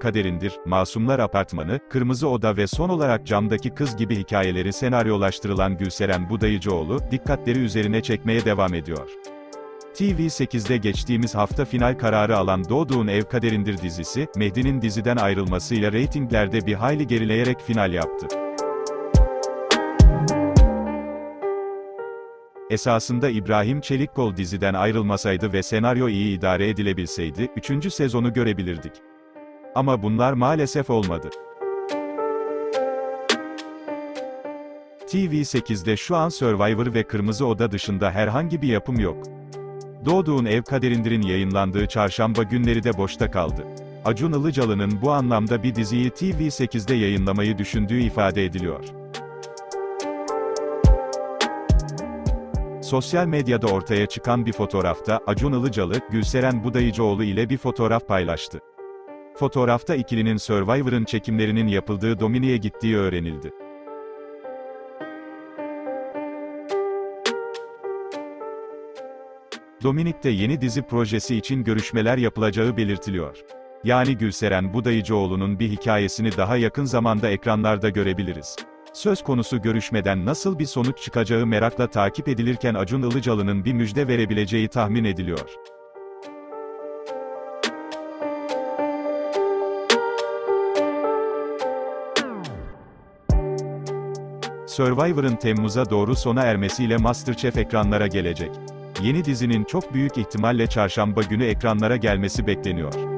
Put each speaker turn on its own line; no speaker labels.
Kaderindir, Masumlar Apartmanı, Kırmızı Oda ve son olarak Camdaki Kız gibi hikayeleri senaryolaştırılan Gülseren Budayıcıoğlu, dikkatleri üzerine çekmeye devam ediyor. TV8'de geçtiğimiz hafta final kararı alan Doğduğun Ev Kaderindir dizisi, Mehdi'nin diziden ayrılmasıyla reytinglerde bir hayli gerileyerek final yaptı. Esasında İbrahim Çelikkol diziden ayrılmasaydı ve senaryo iyi idare edilebilseydi, 3. sezonu görebilirdik. Ama bunlar maalesef olmadı. TV8'de şu an Survivor ve Kırmızı Oda dışında herhangi bir yapım yok. Doğduğun Ev Kaderindir'in yayınlandığı çarşamba günleri de boşta kaldı. Acun Ilıcalı'nın bu anlamda bir diziyi TV8'de yayınlamayı düşündüğü ifade ediliyor. Sosyal medyada ortaya çıkan bir fotoğrafta, Acun Ilıcalı, Gülseren Budayıcıoğlu ile bir fotoğraf paylaştı. Fotoğrafta ikilinin Survivor'ın çekimlerinin yapıldığı Domini'ye gittiği öğrenildi. Dominik'te yeni dizi projesi için görüşmeler yapılacağı belirtiliyor. Yani Gülseren Budayıcıoğlu'nun bir hikayesini daha yakın zamanda ekranlarda görebiliriz. Söz konusu görüşmeden nasıl bir sonuç çıkacağı merakla takip edilirken Acun Ilıcalı'nın bir müjde verebileceği tahmin ediliyor. Survivor'ın Temmuz'a doğru sona ermesiyle MasterChef ekranlara gelecek. Yeni dizinin çok büyük ihtimalle çarşamba günü ekranlara gelmesi bekleniyor.